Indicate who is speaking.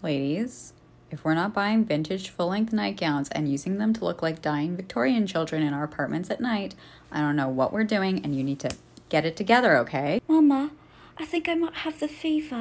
Speaker 1: Ladies, if we're not buying vintage full length nightgowns and using them to look like dying Victorian children in our apartments at night, I don't know what we're doing and you need to get it together, okay?
Speaker 2: Mama, I think I might have the fever.